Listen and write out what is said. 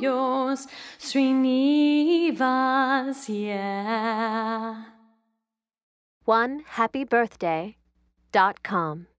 yours, Srinivas, yeah. One happy birthday dot com.